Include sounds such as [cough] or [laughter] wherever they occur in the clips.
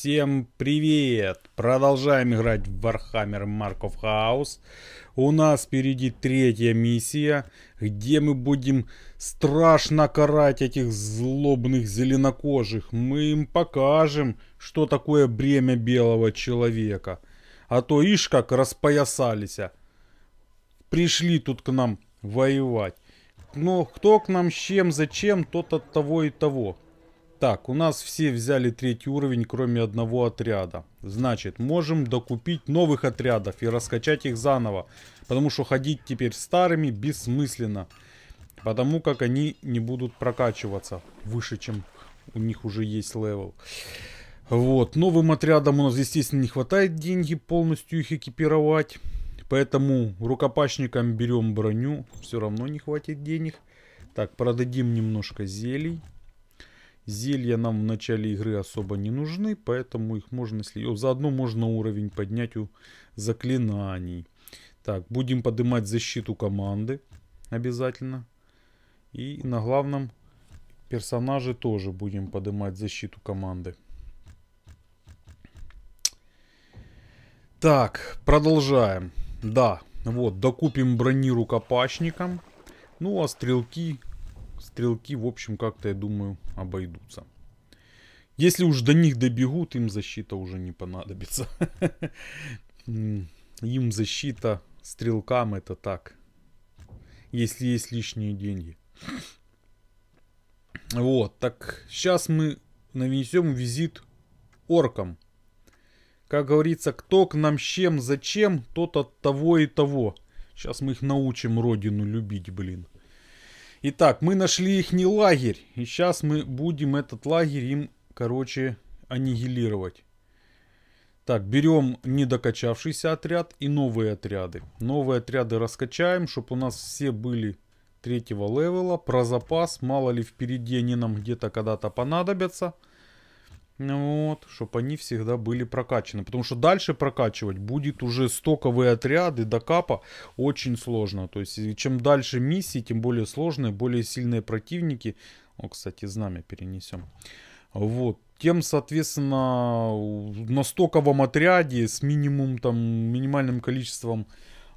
Всем привет! Продолжаем играть в Warhammer Markov House. У нас впереди третья миссия, где мы будем страшно карать этих злобных зеленокожих. Мы им покажем, что такое бремя белого человека. А то ишь как распоясались. Пришли тут к нам воевать. Но кто к нам с чем, зачем, тот от того и того. Так, у нас все взяли третий уровень, кроме одного отряда. Значит, можем докупить новых отрядов и раскачать их заново. Потому что ходить теперь старыми бессмысленно. Потому как они не будут прокачиваться выше, чем у них уже есть level. Вот, новым отрядам у нас, естественно, не хватает деньги полностью их экипировать. Поэтому рукопашникам берем броню. Все равно не хватит денег. Так, продадим немножко зелий. Зелья нам в начале игры особо не нужны, поэтому их можно, если заодно можно уровень поднять у заклинаний. Так, будем поднимать защиту команды обязательно. И на главном персонаже тоже будем поднимать защиту команды. Так, продолжаем. Да, вот, докупим брони рукопашникам. Ну, а стрелки стрелки, в общем, как-то, я думаю, обойдутся. Если уж до них добегут, им защита уже не понадобится. [laughs] Им защита стрелкам это так. Если есть лишние деньги. Вот, так сейчас мы нанесем визит оркам. Как говорится, кто к нам чем, зачем, тот от того и того. Сейчас мы их научим родину любить, блин. Итак, мы нашли их не лагерь. И сейчас мы будем этот лагерь им, короче, аннигилировать. Так, берем недокачавшийся отряд и новые отряды. Новые отряды раскачаем, чтобы у нас все были третьего левела. Про запас, мало ли впереди они нам где-то когда-то понадобятся. Вот, чтобы они всегда были прокачаны. Потому что дальше прокачивать будет уже стоковые отряды до капа очень сложно. То есть, чем дальше миссии, тем более сложные, более сильные противники. О, кстати, знамя перенесем. Вот. Тем, соответственно, на стоковом отряде с минимум, там, минимальным количеством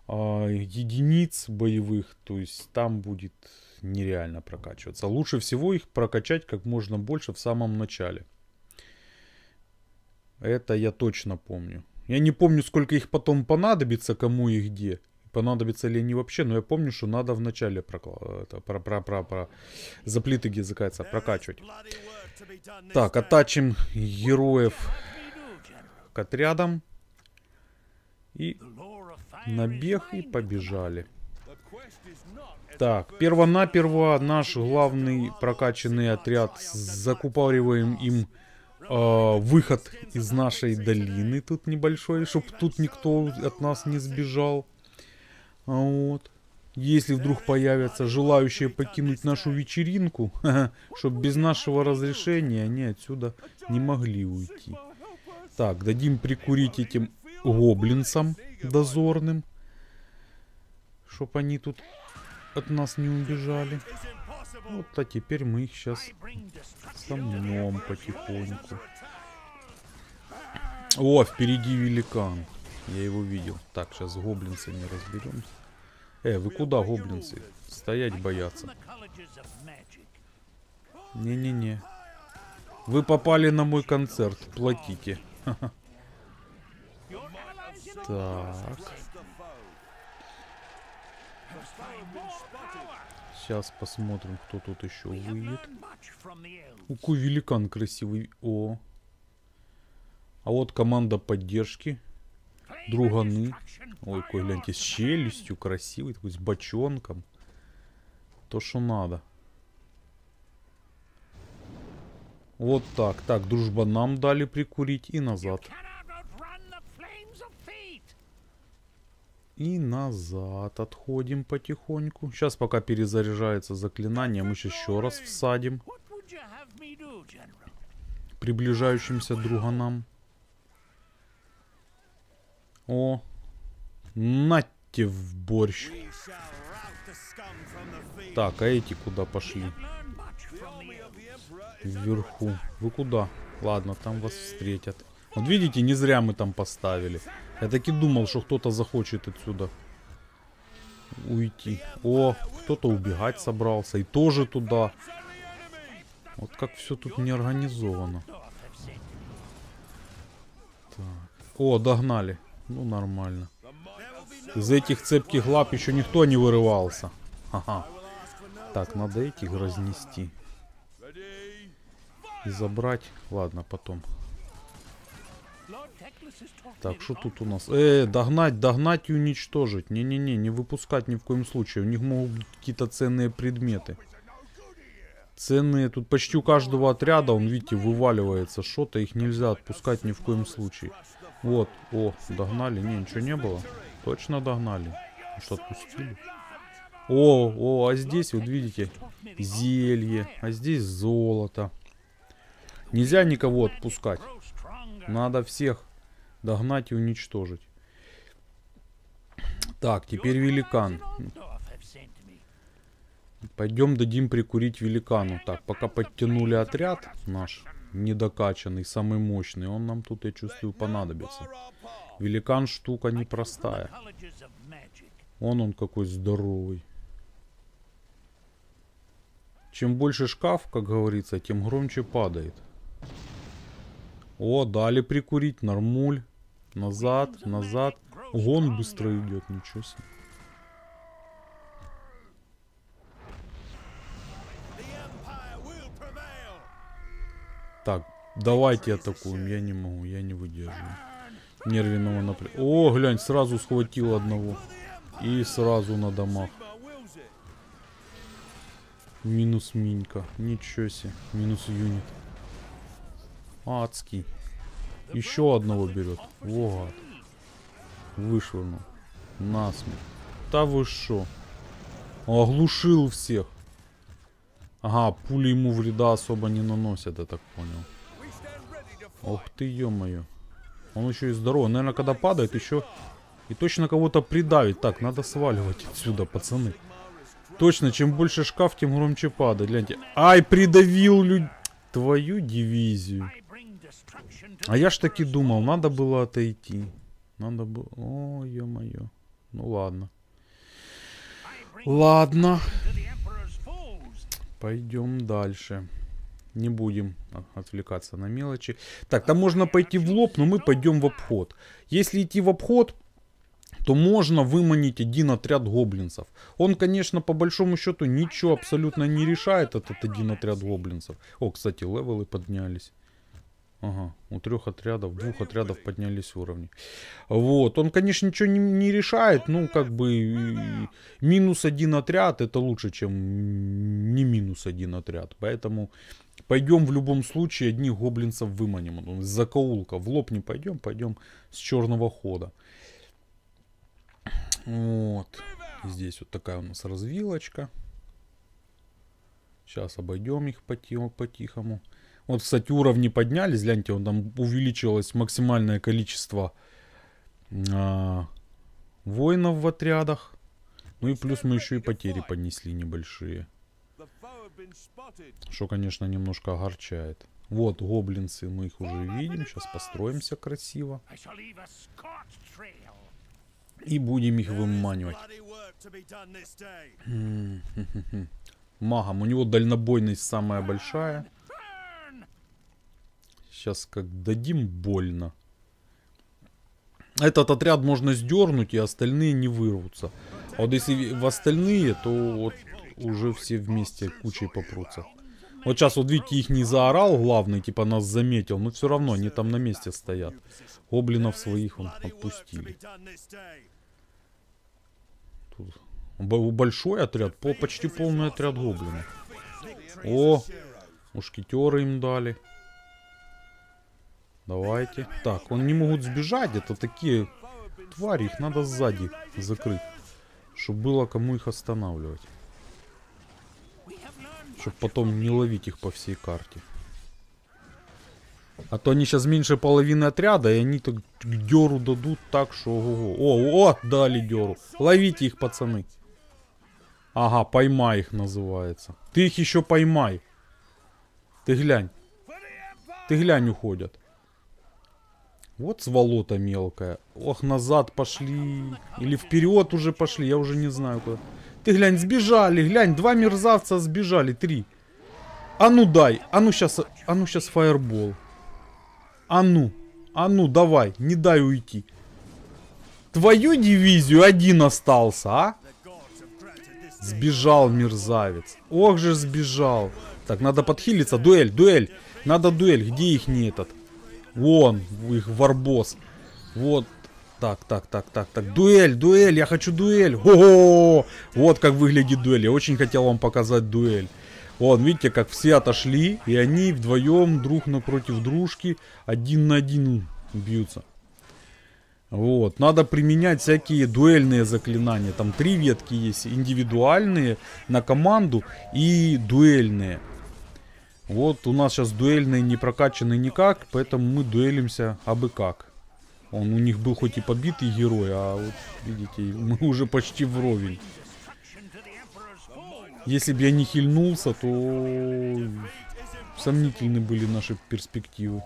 э, единиц боевых, то есть там будет нереально прокачиваться. Лучше всего их прокачать как можно больше в самом начале. Это я точно помню. Я не помню, сколько их потом понадобится, кому и где. Понадобится ли они вообще, но я помню, что надо вначале это, про, про, про, про, заплиты языкается прокачивать. Так, оттачим героев к отрядам. И набег и побежали. Так, перво-наперво наш главный прокачанный отряд закупориваем им э, выход из нашей долины тут небольшой, чтобы тут никто от нас не сбежал. Вот. Если вдруг появятся желающие покинуть нашу вечеринку, [laughs] чтобы без нашего разрешения они отсюда не могли уйти. Так, дадим прикурить этим гоблинцам дозорным, чтобы они тут от нас не убежали. Вот, а теперь мы их сейчас сомнем потихоньку. О, впереди великан. Я его видел. Так, сейчас с гоблинцами разберемся. Э, вы куда, гоблинцы? Стоять боятся. Не-не-не. Вы попали на мой концерт. Платите. [laughs] Так. Сейчас посмотрим, кто тут еще выйдет. Какой великан красивый. О. А вот команда поддержки. Друганы. Ой, какой, гляньте, с челюстью красивый, такой с бочонком. То, что надо. Вот так. Так, дружба нам дали прикурить и назад. И назад отходим потихоньку. Сейчас пока перезаряжается заклинание, мы сейчас еще раз всадим. Приближающимся друганам. О, нате в борщ. Так, а эти куда пошли? Вверху. Вы куда? Ладно, там вас встретят. Вот видите, не зря мы там поставили. Я таки думал, что кто-то захочет отсюда уйти. О, кто-то убегать собрался. И тоже туда. Вот как все тут не организовано. Так. О, догнали. Ну, нормально. Из этих цепких лап еще никто не вырывался. Ага. Так, надо этих разнести. И забрать. Ладно, потом. Так, что тут у нас? Э, догнать, догнать и уничтожить. Не-не-не, не выпускать ни в коем случае. У них могут быть какие-то ценные предметы. Ценные, тут почти у каждого отряда, он, видите, вываливается что-то. Их нельзя отпускать ни в коем случае. Вот, о, догнали. Не, ничего не было. Точно догнали. Что, отпустили? О, о, а здесь, вот видите, зелье. А здесь золото. Нельзя никого отпускать. Надо всех догнать и уничтожить. Так, теперь великан. Пойдем дадим прикурить великану. Так, пока подтянули отряд наш, недокачанный, самый мощный, он нам тут, я чувствую, понадобится. Великан штука непростая. Он он какой здоровый. Чем больше шкаф, как говорится, тем громче падает. О, дали прикурить, нормуль. Назад, назад. Гон быстро идет, ничего себе. Так, давайте атакуем. Я не могу, я не выдерживаю. Нервного напря... О, глянь, сразу схватил одного. И сразу на домах. Минус минька. Ничего себе. Минус юнит. Адский. Еще одного берет. Вот. Вышвырнул. Насмерть. Да вы шо? Оглушил всех. Ага, пули ему вреда особо не наносят, я так понял. Ох ты, ё-моё. Он еще и здоровый. Наверное, когда падает, еще и точно кого-то придавит. Так, надо сваливать отсюда, пацаны. Точно, чем больше шкаф, тем громче падает. Гляньте. Ай, придавил люд... Твою дивизию. А я ж таки думал, надо было отойти. Надо было... О, ё-моё. Ну ладно. Ладно. Пойдем дальше. Не будем отвлекаться на мелочи. Так, там можно пойти в лоб, но мы пойдем в обход. Если идти в обход, то можно выманить один отряд гоблинцев. Он, конечно, по большому счету ничего абсолютно не решает, этот один отряд гоблинцев. О, кстати, левелы поднялись. Ага, у трех отрядов, двух отрядов поднялись уровни. Вот, он, конечно, ничего не, не решает, ну, как бы, минус один отряд, это лучше, чем не минус один отряд. Поэтому пойдем в любом случае одних гоблинцев выманим. С закоулка, в лоб не пойдем, пойдем с черного хода. Вот, здесь вот такая у нас развилочка. Сейчас обойдем их по-тихому. Вот, кстати, уровни поднялись. Гляньте, он там увеличилось максимальное количество а, воинов в отрядах. Ну и плюс мы еще и потери понесли небольшие. Что, конечно, немножко огорчает. Вот, гоблинцы, мы их уже видим. Сейчас построимся красиво. И будем их выманивать. Магом. У него дальнобойность самая большая. Сейчас как дадим больно. Этот отряд можно сдернуть, и остальные не вырвутся. А вот если в остальные, то вот уже все вместе кучей попрутся. Вот сейчас вот видите, их не заорал главный, типа нас заметил, но все равно они там на месте стоят. Гоблинов своих он отпустили. Тут большой отряд, по почти полный отряд гоблинов. О, мушкетеры им дали. Давайте. Так, он не могут сбежать. Это такие твари. Их надо сзади закрыть. Чтобы было кому их останавливать. Чтобы потом не ловить их по всей карте. А то они сейчас меньше половины отряда, и они так деру дадут так, что... Ого. О, о, дали деру. Ловите их, пацаны. Ага, поймай их называется. Ты их еще поймай. Ты глянь. Ты глянь, уходят. Вот сволота мелкая. Ох, назад пошли. Или вперед уже пошли, я уже не знаю куда. Ты глянь, сбежали, глянь, два мерзавца сбежали, три. А ну дай, а ну сейчас, а ну сейчас фаербол. А ну, а ну давай, не дай уйти. Твою дивизию один остался, а? Сбежал мерзавец. Ох же сбежал. Так, надо подхилиться. Дуэль, дуэль. Надо дуэль. Где их не этот? Вон, их варбос. Вот. Так, так, так, так, так. Дуэль, дуэль, я хочу дуэль. Ого! Вот как выглядит дуэль. Я очень хотел вам показать дуэль. Вон, видите, как все отошли, и они вдвоем друг напротив дружки один на один бьются. Вот, надо применять всякие дуэльные заклинания. Там три ветки есть, индивидуальные на команду и дуэльные. Вот у нас сейчас дуэльные не прокачаны никак, поэтому мы дуэлимся абы как. Он у них был хоть и побитый герой, а вот видите, мы [laughs] уже почти вровень. Если бы я не хильнулся, то сомнительны были наши перспективы.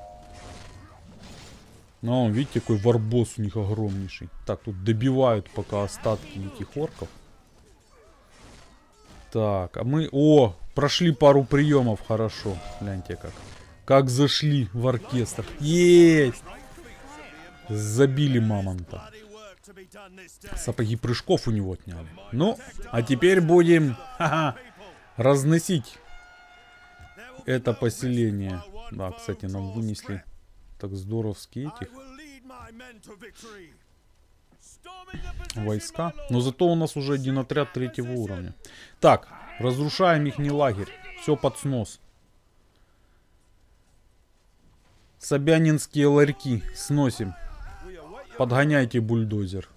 Ну, видите, какой варбос у них огромнейший. Так, тут добивают пока остатки этих орков. Так, а мы... О, прошли пару приемов, хорошо. Гляньте как. Как зашли в оркестр. Есть! Забили мамонта. Сапоги прыжков у него отняли. Ну, а теперь будем ха -ха, разносить это поселение. Да, кстати, нам вынесли так здоровски этих войска. Но зато у нас уже один отряд третьего уровня. Так, разрушаем их не лагерь. Все под снос. Собянинские ларьки сносим. Подгоняйте бульдозер.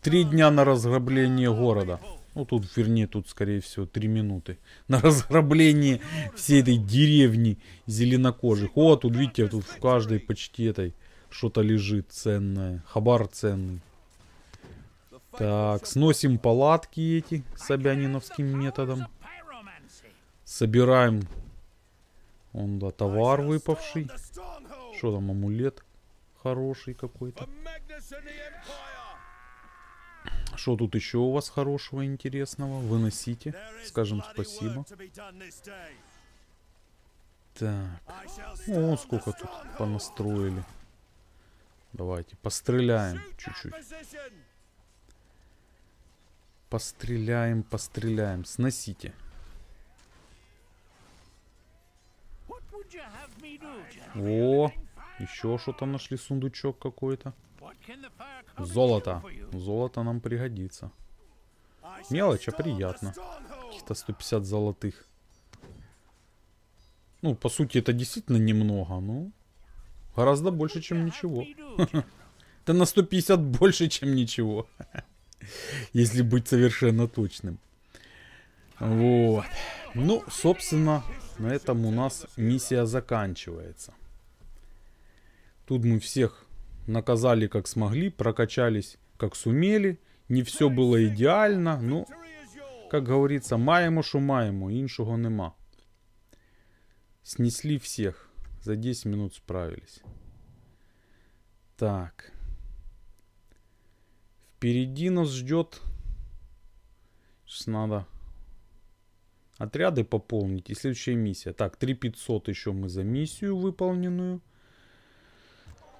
Три дня на разграбление города. Ну, тут, вернее, тут, скорее всего, три минуты. На разграбление всей этой деревни зеленокожих. О, тут, видите, тут в каждой почти этой что-то лежит ценное. Хабар ценный. Так, сносим палатки эти собяниновским методом. Собираем. Он, да, товар выпавший. Что там, амулет хороший какой-то. Что тут еще у вас хорошего, интересного? Выносите. Скажем спасибо. Так. О, сколько тут понастроили. Давайте, постреляем чуть-чуть. Постреляем, постреляем. Сносите. О, еще что-то нашли, сундучок какой-то. Золото. Золото нам пригодится. Мелочь, а приятно. Каких-то 150 золотых. Ну, по сути, это действительно немного, но гораздо больше, чем ничего. [laughs] Это на 150 больше, чем ничего. [laughs] Если быть совершенно точным. Вот. Ну, собственно, на этом у нас миссия заканчивается. Тут мы всех наказали как смогли, прокачались как сумели. Не все было идеально, но, как говорится, маємо, що маємо, іншого нема. Снесли всех. За 10 минут справились. Так. Впереди нас ждет... Сейчас надо отряды пополнить. И следующая миссия. Так, 3500 еще мы за миссию выполненную.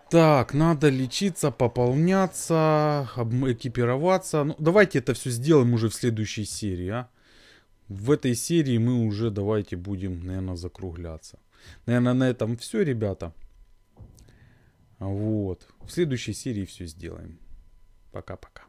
Так, надо лечиться, пополняться, экипироваться. Ну, давайте это все сделаем уже в следующей серии, а. В этой серии мы уже давайте будем, наверное, закругляться. Наверное, на этом все, ребята. Вот. В следующей серии все сделаем. Пока-пока.